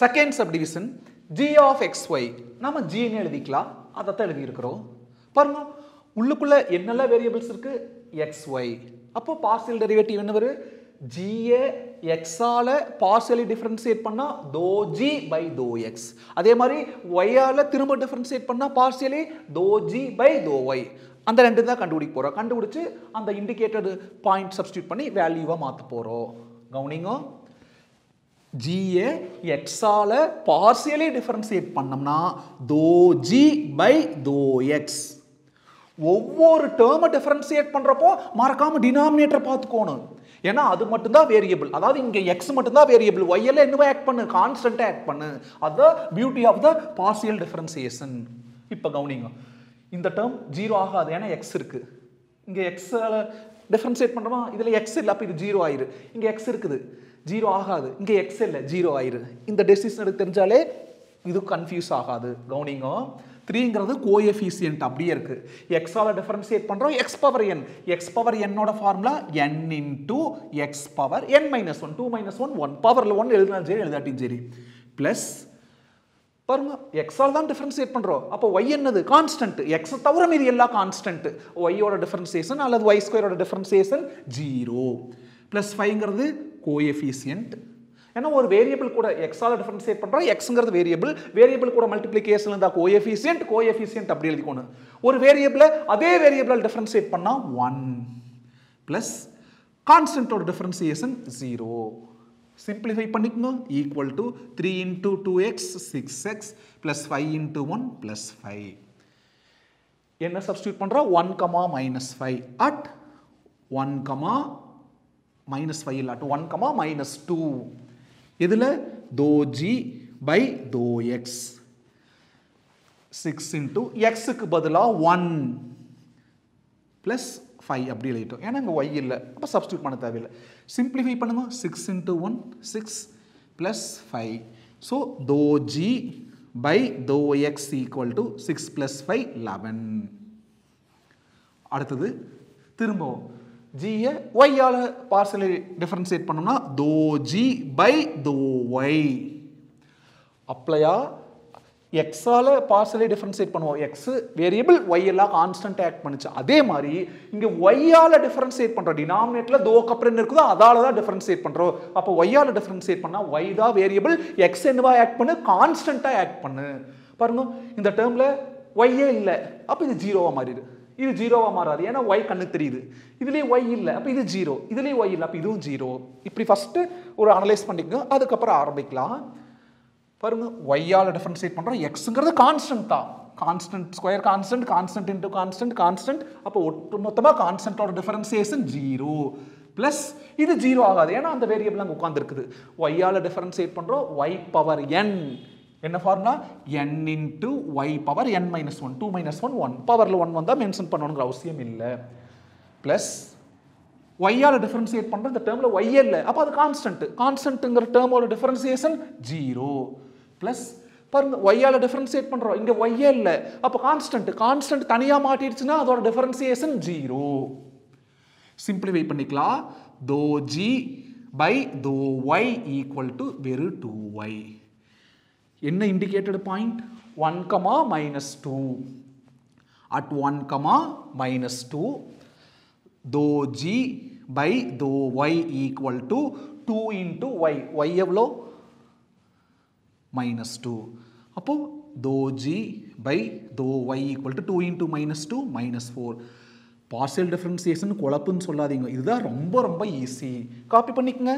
Second subdivision G of x y நம்ம ஜின்னு எழுதிக்கலாம். அதை தான் எழுதியிருக்கிறோம். பாருங்க உள்ளுக்குள்ளே என்னெல்லாம் வேரியபிள்ஸ் இருக்குது எக்ஸ் ஒய் அப்போ பார்சியல் டெரிவேட்டிவ் என்ன வரும்? ஜிஏ எக்ஸால் பார்சியலி டிஃபரன்சியேட் பண்ணால் தோ ஜி பை தோ எக்ஸ் அதே மாதிரி ஒய்யால் திரும்ப டிஃப்ரென்ஷியேட் பண்ணால் பார்சியலி தோ ஜி பை தோ ஒய் அந்த ரெண்டு தான் கண்டுபிடிக்க போகிறோம் கண்டுபிடிச்சி அந்த இண்டிகேட்டட் பாயிண்ட் சப்ஸ்டியூட் பண்ணி வேல்யூவாக மாற்ற போகிறோம் கவுனிங்கோ. ஜிஏ எக்ஸால் பார்சியலி டிஃபரன்சியேட் பண்ணோம்னா தோ ஜி பை தோ எக்ஸ் ஒவ்வொரு டேர்மை டிஃபரன்சியேட் பண்ணுறப்போ மறக்காமல் டினாமினேட்டர் பார்த்துக்கோணும். ஏன்னா அது மட்டும்தான் வேரியபிள் அதாவது இங்கே எக்ஸ் மட்டும்தான் வேரியபிள் ஒய் எல்லாம் என்னவோ ஆக்ட் பண்ணு? கான்ஸ்டண்ட்டாக ஆக்ட் பண்ணு. அதுதான் beauty of the partial differentiation இப்போ கவனிங்க. இந்த டேர்ம் ஜீரோ ஆகாது. ஏன்னா எக்ஸ் இருக்குது இங்கே எக்ஸால் டிஃப்ரென்ஷியேட் பண்ணுறோமா இதில் எக்ஸ் இல்லை அப்போ இது ஜீரோ ஆயிரு. இங்கே எக்ஸ் இருக்குது. ஜீரோ ஆகாது. இங்கே எக்ஸ் இல்லை ஜீரோ ஆயிரு. இந்த டெசிஷன் எனக்கு தெரிஞ்சாலே இது கன்ஃபியூஸ் ஆகாது. கவுனிங்கோ. த்ரீங்கிறது கோஎஃபிஷியன்ட் அப்படியே இருக்குது எக்ஸால் டிஃபரன்சியேட் பண்ணுறோம் x power n x power என்னோட formula n into x power n minus one two minus one one பவரில் ஒன் எழுதினாலும் சரி எழுதாட்டியும் சரி. ப்ளஸ் பாருங்க எக்ஸால் தான் டிஃபரன்சியேட் பண்ணுறோம் அப்போ ஒய் என்னது? கான்ஸ்டன்ட் எக்ஸ் தவிர மீதி எல்லாம் கான்ஸ்டன்ட் ஒய்யோட டிஃபரன்சியேஷன் அல்லது ஒய் ஸ்கொயரோட டிஃபரன்சியேஷன் ஜீரோ ப்ளஸ் ஃபைவ்ங்கிறது கோஎஃபிஷியன்ட் ஏன்னா ஒரு வேரியபிள் கூட எக்ஸால் டிஃபரன்சியேட் பண்ணுறோம் எக்ஸுங்கிறது வேரியபிள் வேரியபிள் கூட மல்டிப்ளிகேஷன் இருந்தால் கோஎஃபிஷியன்ட் கோஎஃபிஷியன்ட் அப்படி எழுதிக்கணும். ஒரு வேரியபிளை அதே வேரியபிளால் டிஃபரன்சியேட் பண்ணால் ஒன் ப்ளஸ் கான்ஸ்டன்ட்டோட டிஃபரன்சியேஷன் ஜீரோ சிம்பிளிஃபை பண்ணிக்கணும் equal to three into two x six x plus five into one plus five என்ன சப்ஸ்டியூட் பண்ணுறோம் one comma minus five at one comma minus five இல்லாட்டு one comma minus two இதில் தோ G by தோ X six into எக்ஸுக்கு பதிலாக one plus five அப்படி எழுதிட்டோம். ஏன்னா இங்கே ஒய் இல்லை. அப்போ சப்ஸ்டியூட் பண்ண தேவையில்லை. சிம்பிளிஃபை பண்ணுங்கள் six into one six plus five so தோ ஜி பை தோ x equal to six plus five eleven அடுத்தது திரும்பவும். ஜியை ஒய்யால் பார்சலை டிஃப்ரென்சியேட் பண்ணோம்னா தோ ஜி பை தோ ஒய் அப்ளையா எக்ஸால் பார்சலை டிஃபரன்சியேட் பண்ணுவோம். எக்ஸ் வேரியபிள் ஒய் எல்லாம் கான்ஸ்டன்ட் ஆக்ட் பண்ணுச்சு. அதே மாதிரி இங்கே ஒய்யால் டிஃபரன்சியேட் பண்ணுறோம் டினாமினேட்டில் தோ கப்ரன் இருக்குதோ அதால் தான் டிஃபரன்சியேட் பண்ணுறோம் அப்போ ஒய்யால் டிஃபரன்சியேட் பண்ணால் ஒய் தான் வேரியபிள் எக்ஸ் என்னவா ஆக்ட் பண்ணு? கான்ஸ்டண்ட்டாக ஆக்ட் பண்ணு. பாருங்க இந்த டேர்மில் ஒய்யே இல்லை. அப்போ இது ஜீரோவாக மாறிடு இது ஜீரோவாக மாறாது. ஏன்னா ஒய் கண்ணு தெரியுது. இதுலேயே ஒய் இல்லை. அப்போ இது ஜீரோ இதுலேயும் ஒய் இல்லை. அப்போ இதுவும் ஜீரோ இப்படி ஃபஸ்ட்டு ஒரு அனலைஸ் பண்ணிக்கோங்க. அதுக்கப்புறம் ஆரம்பிக்கலாம். பாருங்கள் ஒய்யால் டிஃபரன்ஷியேட் பண்ணுறோம் எக்ஸுங்கிறது கான்ஸ்டன்ட் தான். Constant square constant constant into constant constant அப்போ ஒட்டு மொத்தமாக கான்ஸ்டன்ட்டோட டிஃபரன்சியேஷன் ஜீரோ ப்ளஸ் இது ஜீரோ ஆகாது. ஏன்னா அந்த வேரியபிள் அங்கே உட்காந்துருக்குது ஒய்யால் டிஃபரன்சியேட் பண்ணுறோம் ஒய் பவர் என் என்ன formula n into y power n minus one two minus one one பவரில் ஒன் வந்தால் மென்ஷன் பண்ணணுங்கிற அவசியம் இல்லை. ப்ளஸ் ஒய்யால் டிஃபரன்சியேட் பண்ணுற இந்த டேர்மில் ஒய் இல்லை. அப்போ அது கான்ஸ்டன்ட் கான்ஸ்டன்ட்டுங்கிற டேர்மோட டிஃபரன்சியேஷன் ஜீரோ ப்ளஸ் பாருங்கள் ஒய்யால் டிஃபரன்சியேட் பண்ணுறோம் இங்கே ஒய்யே இல்லை. அப்போ கான்ஸ்டன்ட் கான்ஸ்டன்ட் தனியாக மாட்டிடுச்சுன்னா அதோட டிஃபரன்சியேஷன் ஜீரோ சிம்பிளிஃபை பண்ணிக்கலாம். தோ ஜி பை தோ ஒய் ஈக்குவல் டு வெறு டூ ஒய் என்ன indicated point one comma minus two at one comma minus two தோ ஜி பை தோ y equal to two into y y எவ்வளோ? மைனஸ் டூ அப்போ தோ ஜி பை தோ y equal to two into minus two minus four partial differentiation குழப்புன்னு சொல்லாதீங்க. இதுதான் ரொம்ப ரொம்ப ஈஸி காப்பி பண்ணிக்கங்க.